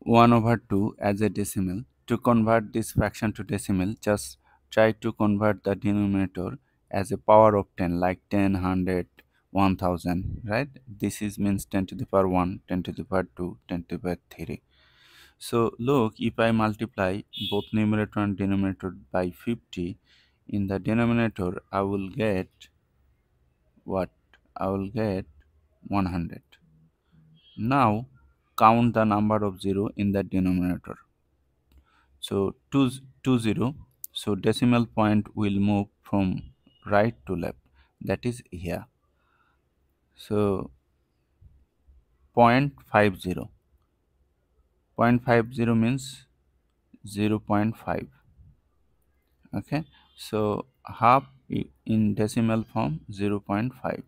1 over 2 as a decimal. To convert this fraction to decimal, just try to convert the denominator as a power of 10 like 10, 100, 1000, right? This is means 10 to the power 1, 10 to the power 2, 10 to the power 3. So look, if I multiply both numerator and denominator by 50, in the denominator I will get what? I will get 100. Now count the number of 0 in the denominator. So 2 2 0 so decimal point will move from right to left. That is here. So 0.50 0.50 means 0 0.5 okay? So half in decimal form 0 0.5